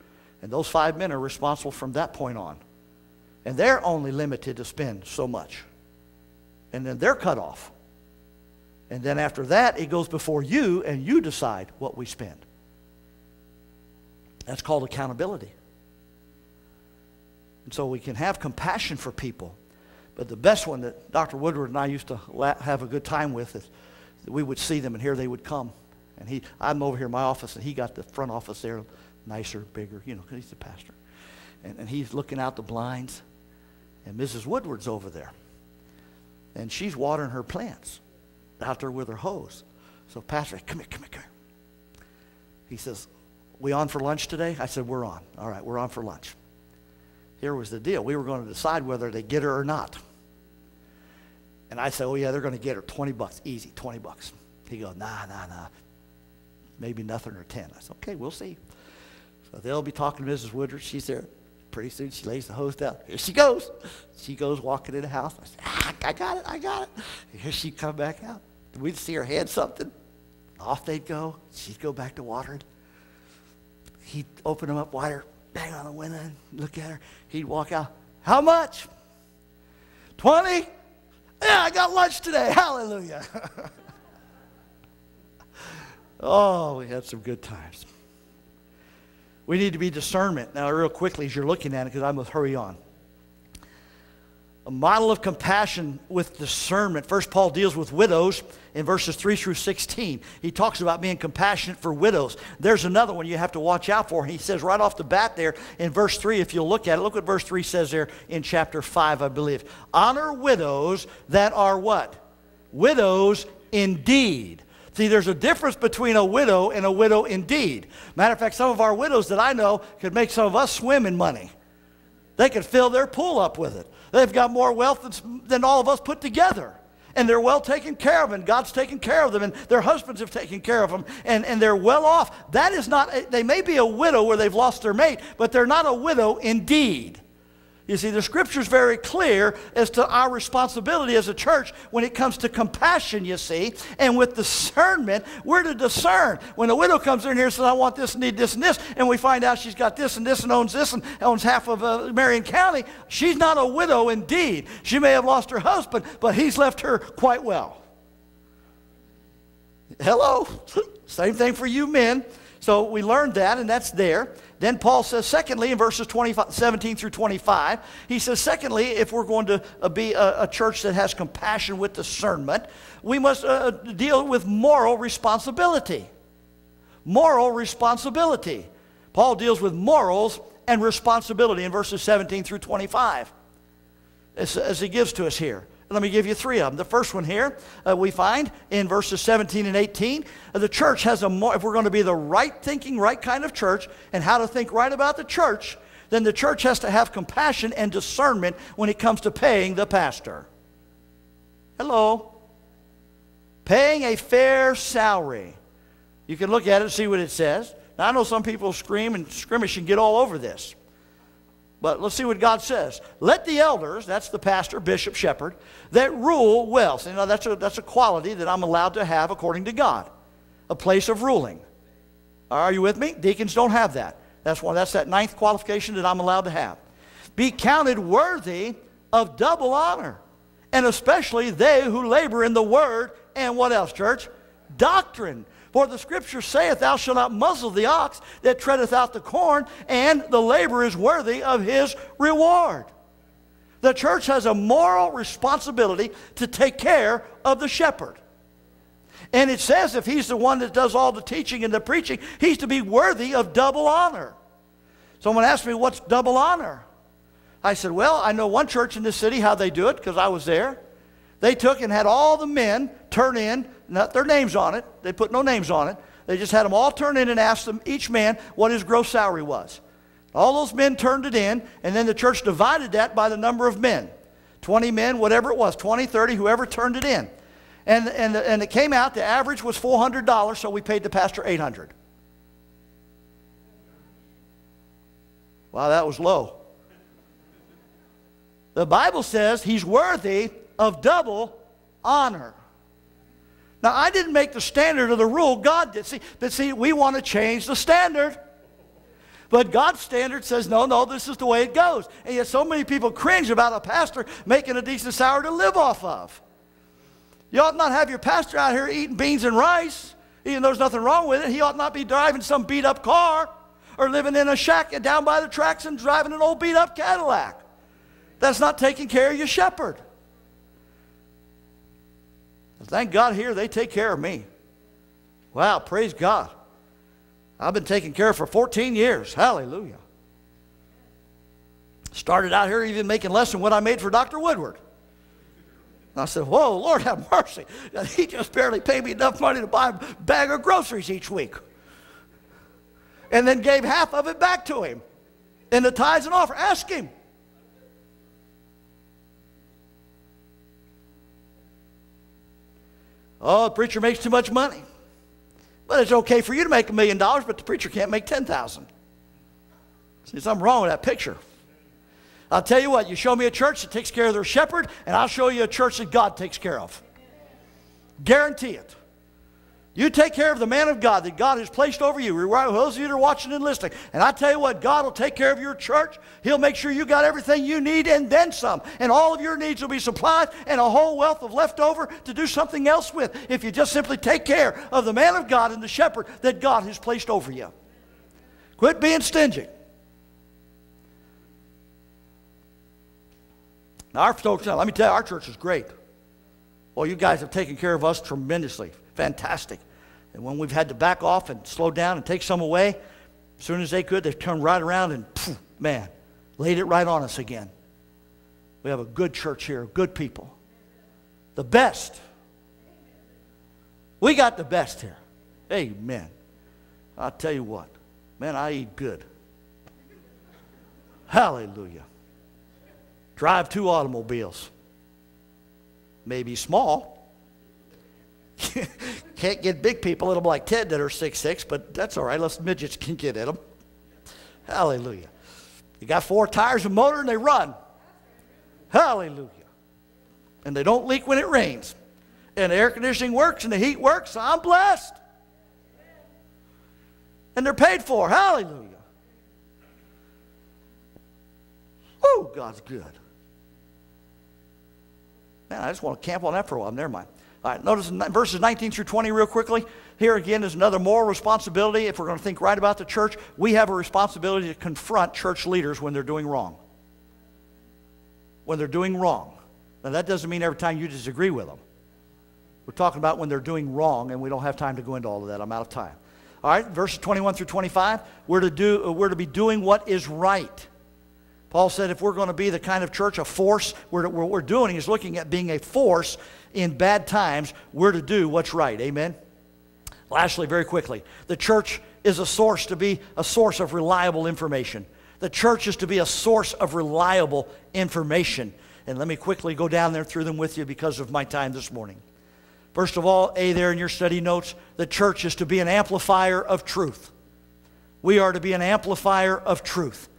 And those five men are responsible from that point on. And they're only limited to spend so much and then they're cut off. And then after that, it goes before you, and you decide what we spend. That's called accountability. And so we can have compassion for people. But the best one that Dr. Woodward and I used to have a good time with is that we would see them and here they would come. And he, I'm over here in my office and he got the front office there, nicer, bigger, you know, because he's the pastor. And, and he's looking out the blinds and Mrs. Woodward's over there. And she's watering her plants out there with her hose. So Pastor, come here, come here, come here. He says, we on for lunch today? I said, we're on. All right, we're on for lunch. Here was the deal. We were going to decide whether they get her or not. And I said, oh, yeah, they're going to get her 20 bucks. Easy, 20 bucks. He goes, nah, nah, nah. Maybe nothing or 10. I said, okay, we'll see. So they'll be talking to Mrs. Woodward. She's there. Pretty soon she lays the hose down. Here she goes. She goes walking in the house. I said, ah, I got it, I got it. And here she come back out. We'd see her hand something. Off they'd go. She'd go back to watering. He'd open them up wider, bang on the window, and look at her. He'd walk out. How much? 20? Yeah, I got lunch today. *laughs* Hallelujah. *laughs* oh, we had some good times. We need to be discernment. Now, real quickly, as you're looking at it, because I must hurry on. A model of compassion with discernment. First, Paul deals with widows in verses 3 through 16. He talks about being compassionate for widows. There's another one you have to watch out for. He says right off the bat there in verse 3, if you'll look at it, look what verse 3 says there in chapter 5, I believe. Honor widows that are what? Widows indeed. See, there's a difference between a widow and a widow indeed. Matter of fact, some of our widows that I know could make some of us swim in money. They could fill their pool up with it. They've got more wealth than, all of us put together. And they're well taken care of, and God's taken care of them, and their husbands have taken care of them, and, and they're well off. That is not, they may be a widow where they've lost their mate, but they're not a widow indeed. You see, the scripture is very clear as to our responsibility as a church when it comes to compassion, you see. And with discernment, we're to discern. When a widow comes in here and says, I want this, and need this, and this, and we find out she's got this and this and owns this and owns half of uh, Marion County, she's not a widow indeed. She may have lost her husband, but he's left her quite well. Hello? *laughs* Same thing for you men. So we learned that, and that's there. Then Paul says, secondly, in verses 17 through 25, he says, secondly, if we're going to uh, be a, a church that has compassion with discernment, we must uh, uh, deal with moral responsibility. Moral responsibility. Paul deals with morals and responsibility in verses 17 through 25, as, as he gives to us here. Let me give you three of them. The first one here uh, we find in verses 17 and 18. Uh, the church has a more, if we're going to be the right thinking, right kind of church, and how to think right about the church, then the church has to have compassion and discernment when it comes to paying the pastor. Hello. Paying a fair salary. You can look at it and see what it says. Now, I know some people scream and skirmish and get all over this. But let's see what God says. Let the elders, that's the pastor, bishop, shepherd, that rule well. So, you know, that's a, that's a quality that I'm allowed to have according to God, a place of ruling. Are you with me? Deacons don't have that. That's, one, that's that ninth qualification that I'm allowed to have. Be counted worthy of double honor, and especially they who labor in the word and what else, church? Doctrine. For the scripture saith, Thou shalt not muzzle the ox that treadeth out the corn, and the labor is worthy of his reward. The church has a moral responsibility to take care of the shepherd. And it says if he's the one that does all the teaching and the preaching, he's to be worthy of double honor. Someone asked me, What's double honor? I said, Well, I know one church in this city how they do it because I was there. They took and had all the men turn in not their names on it. They put no names on it. They just had them all turn in and asked them, each man, what his gross salary was. All those men turned it in, and then the church divided that by the number of men 20 men, whatever it was, 20, 30, whoever turned it in. And, and, and it came out, the average was $400, so we paid the pastor 800 Wow, that was low. The Bible says he's worthy of double honor. Now, I didn't make the standard of the rule, God did. See, but see, we want to change the standard. But God's standard says, no, no, this is the way it goes. And yet so many people cringe about a pastor making a decent salary to live off of. You ought not have your pastor out here eating beans and rice, even though there's nothing wrong with it. He ought not be driving some beat up car or living in a shack down by the tracks and driving an old beat up Cadillac. That's not taking care of your shepherd. Thank God here they take care of me. Wow, praise God. I've been taken care of for 14 years. Hallelujah. Started out here even making less than what I made for Dr. Woodward. And I said, Whoa, Lord have mercy. He just barely paid me enough money to buy a bag of groceries each week. And then gave half of it back to him in the tithes and offer. Ask him. Oh, the preacher makes too much money. But it's okay for you to make a million dollars, but the preacher can't make 10,000. See, something wrong with that picture. I'll tell you what, you show me a church that takes care of their shepherd, and I'll show you a church that God takes care of. Guarantee it. You take care of the man of God that God has placed over you. Those of you that are watching and listening. And I tell you what, God will take care of your church. He'll make sure you got everything you need and then some. And all of your needs will be supplied and a whole wealth of leftover to do something else with if you just simply take care of the man of God and the shepherd that God has placed over you. Quit being stingy. Now, our folks, let me tell you, our church is great. Well, you guys have taken care of us tremendously. Fantastic. And when we've had to back off and slow down and take some away, as soon as they could, they've turned right around and, poof, man, laid it right on us again. We have a good church here, good people. The best. We got the best here. Amen. I'll tell you what, man, I eat good. Hallelujah. Drive two automobiles. Maybe small, *laughs* Can't get big people in them like Ted that are six six, but that's all right. Us midgets can get in them. Hallelujah. You got four tires, a motor, and they run. Hallelujah. And they don't leak when it rains. And the air conditioning works and the heat works. So I'm blessed. And they're paid for. Hallelujah. Oh, God's good. Man, I just want to camp on that for a while. Never mind. All right, notice verses 19 through 20 real quickly. Here again is another moral responsibility. If we're going to think right about the church, we have a responsibility to confront church leaders when they're doing wrong. When they're doing wrong. Now, that doesn't mean every time you disagree with them. We're talking about when they're doing wrong, and we don't have time to go into all of that. I'm out of time. All right, verses 21 through 25, we're to, do, uh, we're to be doing what is right. Paul said if we're going to be the kind of church, a force, what we're doing is looking at being a force in bad times, we're to do what's right. Amen? Lastly, very quickly, the church is a source to be a source of reliable information. The church is to be a source of reliable information. And let me quickly go down there through them with you because of my time this morning. First of all, A, there in your study notes, the church is to be an amplifier of truth. We are to be an amplifier of truth.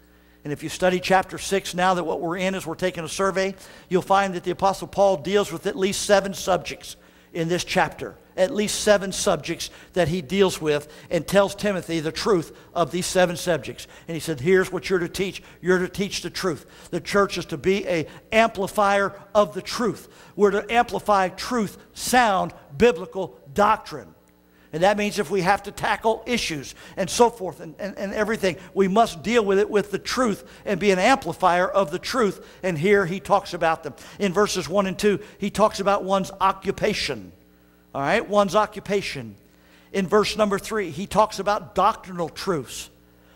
And if you study chapter 6 now that what we're in is we're taking a survey, you'll find that the Apostle Paul deals with at least seven subjects in this chapter. At least seven subjects that he deals with and tells Timothy the truth of these seven subjects. And he said, Here's what you're to teach. You're to teach the truth. The church is to be a amplifier of the truth. We're to amplify truth, sound, biblical doctrine. And that means if we have to tackle issues and so forth and, and, and everything, we must deal with it with the truth and be an amplifier of the truth. And here he talks about them. In verses 1 and 2, he talks about one's occupation. All right, one's occupation. In verse number 3, he talks about doctrinal truths.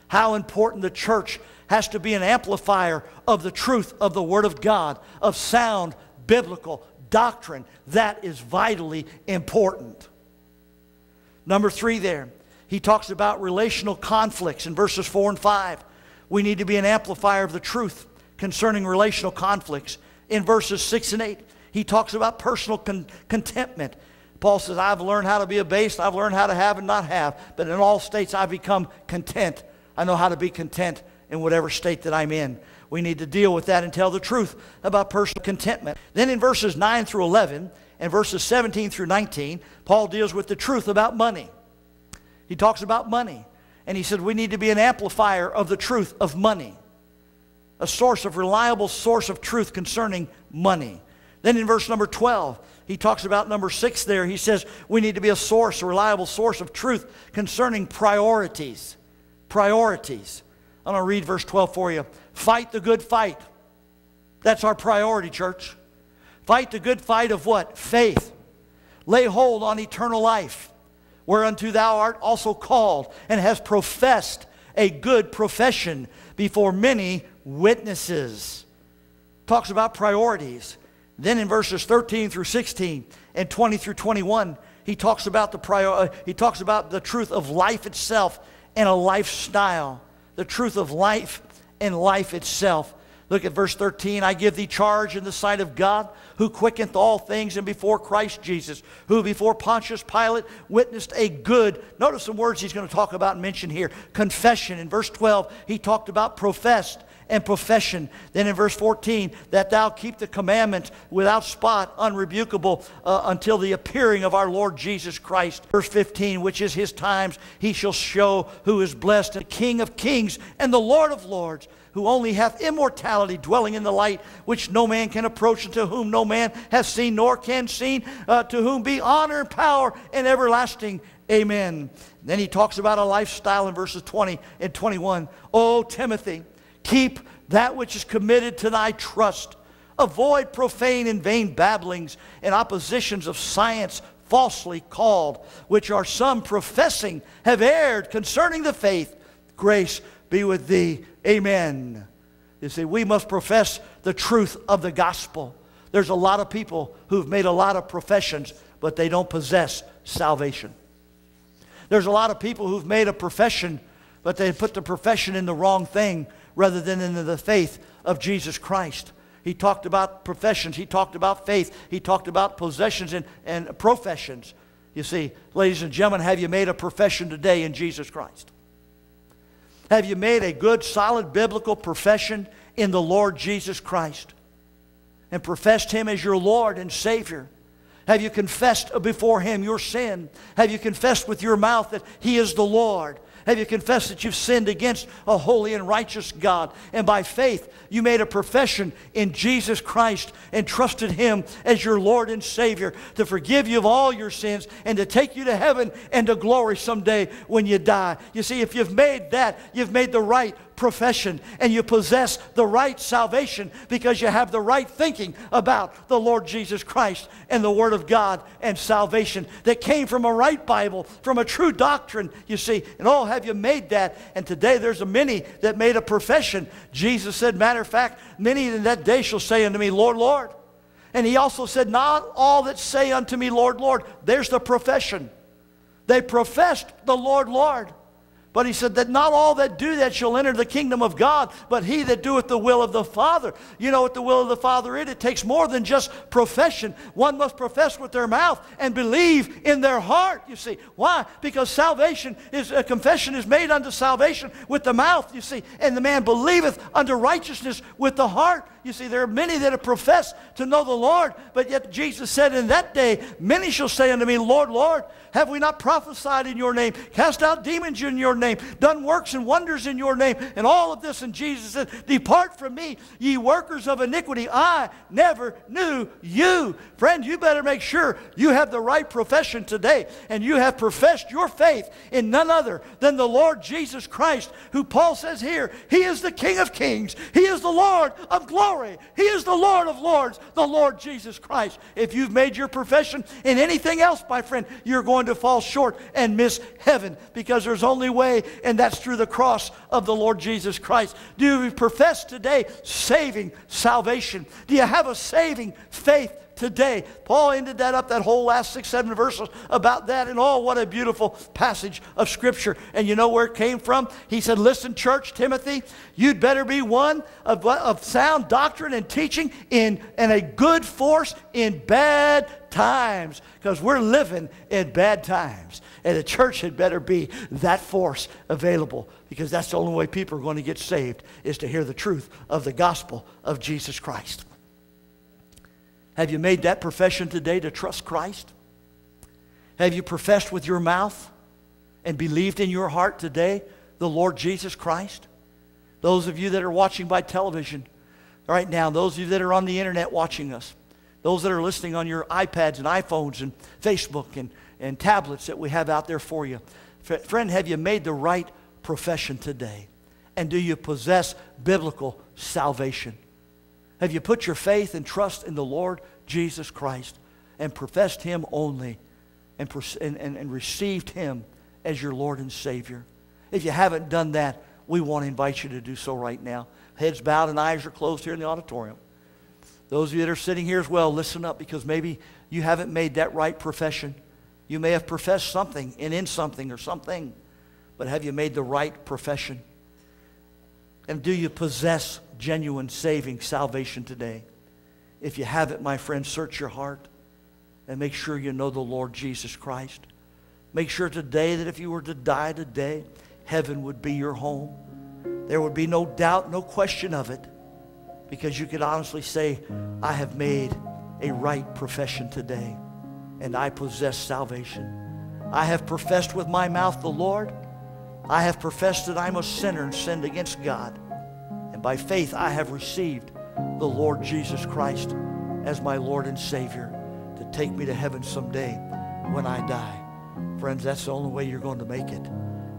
How important the church has to be an amplifier of the truth of the Word of God, of sound biblical doctrine. That is vitally important. Number three, there, he talks about relational conflicts in verses four and five. We need to be an amplifier of the truth concerning relational conflicts. In verses six and eight, he talks about personal con contentment. Paul says, I've learned how to be abased, I've learned how to have and not have, but in all states I've become content. I know how to be content in whatever state that I'm in. We need to deal with that and tell the truth about personal contentment. Then in verses 9 through 11, and verses 17 through 19, Paul deals with the truth about money. He talks about money. And he said we need to be an amplifier of the truth of money, a source of reliable source of truth concerning money. Then in verse number 12, he talks about number six there. He says we need to be a source, a reliable source of truth concerning priorities. Priorities. I'm going to read verse 12 for you. Fight the good fight. That's our priority, church. Fight the good fight of what? Faith. Lay hold on eternal life, whereunto thou art also called, and hast professed a good profession before many witnesses. Talks about priorities. Then in verses 13 through 16 and 20 through 21, he talks about the prior, uh, he talks about the truth of life itself and a lifestyle. The truth of life and life itself. Look at verse 13. I give thee charge in the sight of God, who quickeneth all things, and before Christ Jesus, who before Pontius Pilate witnessed a good. Notice some words he's going to talk about and mention here. Confession. In verse 12, he talked about professed and profession. Then in verse 14, that thou keep the commandments without spot, unrebukable, uh, until the appearing of our Lord Jesus Christ. Verse 15, which is his times, he shall show who is blessed, and King of kings and the Lord of lords who only hath immortality, dwelling in the light, which no man can approach, and to whom no man hath seen nor can see, uh, to whom be honor and power and everlasting. Amen. Then he talks about a lifestyle in verses 20 and 21. Oh, Timothy, keep that which is committed to thy trust. Avoid profane and vain babblings and oppositions of science falsely called, which are some professing have erred concerning the faith. Grace be with thee. Amen. You see, we must profess the truth of the gospel. There's a lot of people who've made a lot of professions, but they don't possess salvation. There's a lot of people who've made a profession, but they put the profession in the wrong thing rather than in the faith of Jesus Christ. He talked about professions, he talked about faith, he talked about possessions and, and professions. You see, ladies and gentlemen, have you made a profession today in Jesus Christ? Have you made a good, solid biblical profession in the Lord Jesus Christ and professed Him as your Lord and Savior? Have you confessed before Him your sin? Have you confessed with your mouth that He is the Lord? Have you confessed that you've sinned against a holy and righteous God? And by faith, you made a profession in Jesus Christ and trusted Him as your Lord and Savior to forgive you of all your sins and to take you to heaven and to glory someday when you die. You see, if you've made that, you've made the right profession and you possess the right salvation because you have the right thinking about the Lord Jesus Christ and the Word of God and salvation that came from a right Bible, from a true doctrine, you see. And oh, have you made that? And today there's a many that made a profession. Jesus said, matter of fact, many in that day shall say unto me, Lord, Lord. And he also said, Not all that say unto me, Lord, Lord. There's the profession. They professed the Lord, Lord. But he said that not all that do that shall enter the kingdom of God, but he that doeth the will of the Father. You know what the will of the Father is? It takes more than just profession. One must profess with their mouth and believe in their heart, you see. Why? Because salvation is, a confession is made unto salvation with the mouth, you see. And the man believeth unto righteousness with the heart. You see, there are many that have professed to know the Lord, but yet Jesus said, In that day, many shall say unto me, Lord, Lord, have we not prophesied in your name, cast out demons in your name, done works and wonders in your name, and all of this? And Jesus said, Depart from me, ye workers of iniquity. I never knew you. Friend, you better make sure you have the right profession today, and you have professed your faith in none other than the Lord Jesus Christ, who Paul says here, He is the King of kings, He is the Lord of glory glory. He is the Lord of lords, the Lord Jesus Christ. If you've made your profession in anything else, my friend, you're going to fall short and miss heaven because there's only way, and that's through the cross of the Lord Jesus Christ. Do you profess today saving salvation? Do you have a saving faith today. Paul ended that up, that whole last six, seven verses about that. And oh, what a beautiful passage of Scripture. And you know where it came from? He said, Listen, church, Timothy, you'd better be one of, of sound doctrine and teaching in, and a good force in bad times because we're living in bad times. And the church had better be that force available because that's the only way people are going to get saved is to hear the truth of the gospel of Jesus Christ. Have you made that profession today to trust Christ? Have you professed with your mouth and believed in your heart today the Lord Jesus Christ? Those of you that are watching by television right now, those of you that are on the internet watching us, those that are listening on your iPads and iPhones and Facebook and, and tablets that we have out there for you. Friend, have you made the right profession today? And do you possess biblical salvation? Have you put your faith and trust in the Lord Jesus Christ and professed Him only and, and, and, received Him as your Lord and Savior? If you haven't done that, we want to invite you to do so right now. Heads bowed and eyes are closed here in the auditorium. Those of you that are sitting here as well, listen up because maybe you haven't made that right profession. You may have professed something and in something or something, but have you made the right profession? And do you possess genuine saving salvation today? If you have it, my friend, search your heart and make sure you know the Lord Jesus Christ. Make sure today that if you were to die today, heaven would be your home. There would be no doubt, no question of it, because you could honestly say, I have made a right profession today, and I possess salvation. I have professed with my mouth the Lord. I have professed that I'm a sinner and sinned against God. By faith, I have received the Lord Jesus Christ as my Lord and Savior to take me to heaven someday when I die. Friends, that's the only way you're going to make it.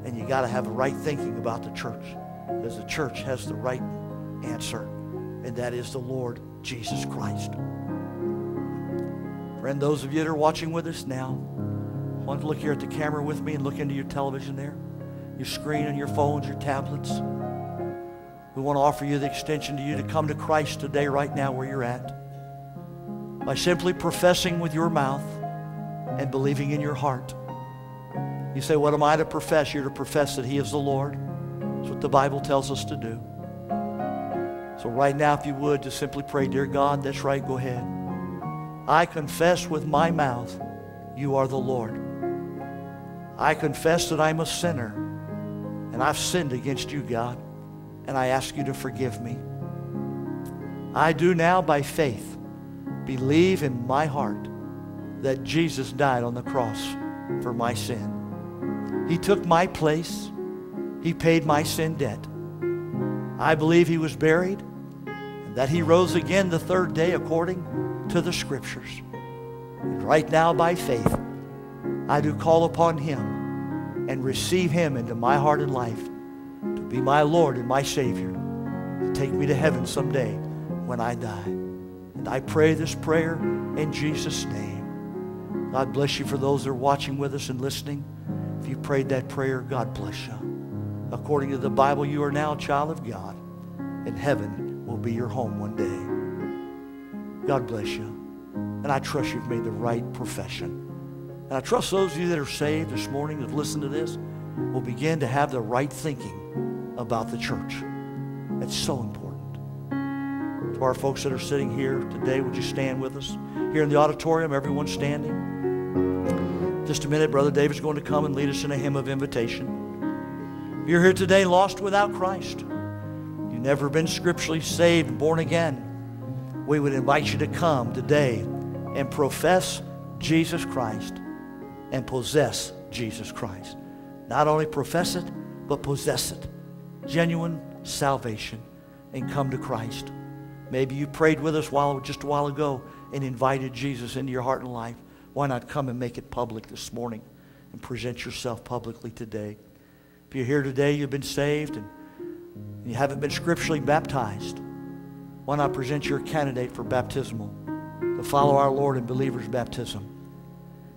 And you got to have the right thinking about the church because the church has the right answer, and that is the Lord Jesus Christ. Friend, those of you that are watching with us now, want to look here at the camera with me and look into your television there, your screen and your phones, your tablets. We want to offer you the extension to you to come to Christ today, right now, where you're at, by simply professing with your mouth and believing in your heart. You say, What am I to profess? You're to profess that He is the Lord. That's what the Bible tells us to do. So, right now, if you would, just simply pray, Dear God, that's right, go ahead. I confess with my mouth, You are the Lord. I confess that I'm a sinner and I've sinned against you, God and I ask you to forgive me. I do now, by faith, believe in my heart that Jesus died on the cross for my sin. He took my place. He paid my sin debt. I believe he was buried and that he rose again the third day according to the scriptures. And right now, by faith, I do call upon him and receive him into my heart and life be my Lord and my Savior. Take me to heaven someday when I die. And I pray this prayer in Jesus' name. God bless you for those that are watching with us and listening. If you prayed that prayer, God bless you. According to the Bible, you are now a child of God, and heaven will be your home one day. God bless you. And I trust you've made the right profession. And I trust those of you that are saved this morning that listen to this will begin to have the right thinking about the church. It's so important. To our folks that are sitting here today, would you stand with us? Here in the auditorium, everyone standing. Just a minute, Brother David's going to come and lead us in a hymn of invitation. If you're here today lost without Christ, you've never been scripturally saved and born again, we would invite you to come today and profess Jesus Christ and possess Jesus Christ. Not only profess it, but possess it genuine salvation and come to Christ. Maybe you prayed with us while, just a while ago and invited Jesus into your heart and life. Why not come and make it public this morning and present yourself publicly today? If you're here today, you've been saved and you haven't been scripturally baptized, why not present your candidate for baptismal to follow our Lord in believer's baptism?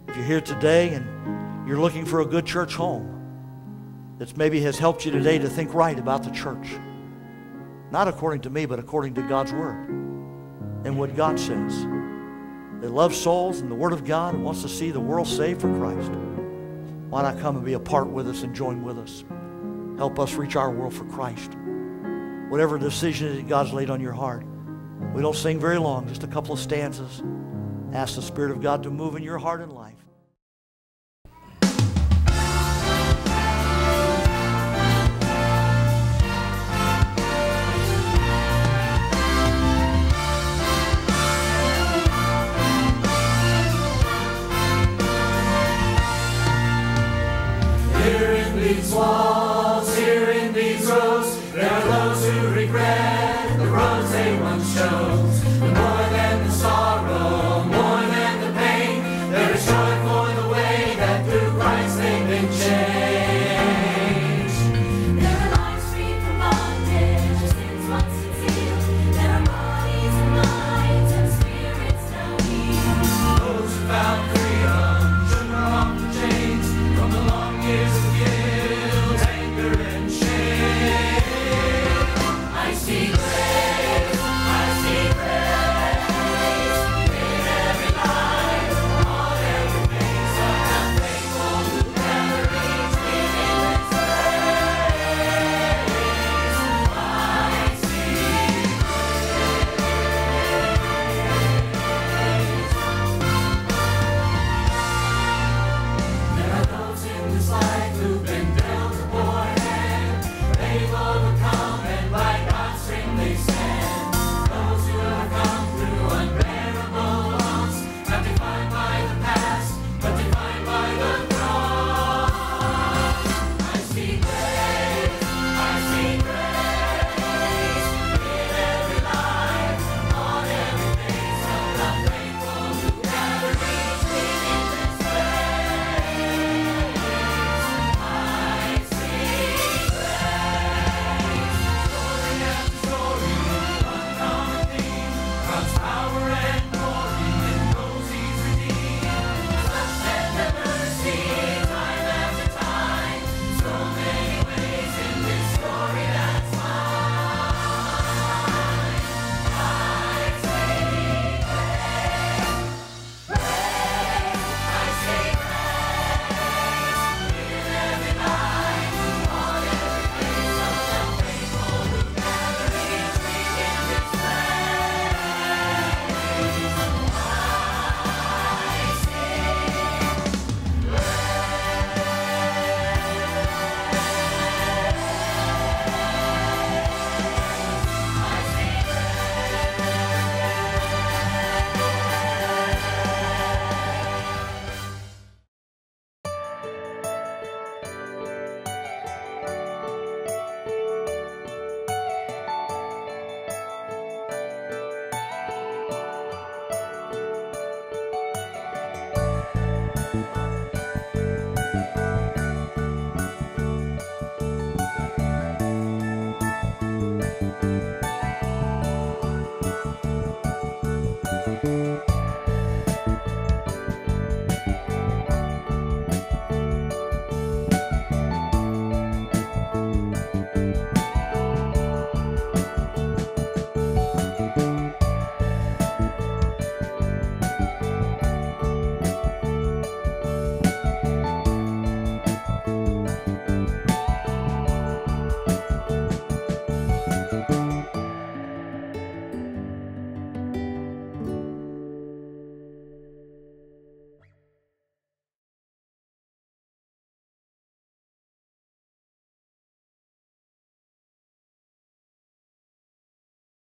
If you're here today and you're looking for a good church home, that maybe has helped you today to think right about the church. Not according to me, but according to God's Word and what God says. They love souls and the Word of God and wants to see the world saved for Christ. Why not come and be a part with us and join with us? Help us reach our world for Christ. Whatever decision that God's laid on your heart. We don't sing very long, just a couple of stanzas. Ask the Spirit of God to move in your heart and life. victoire.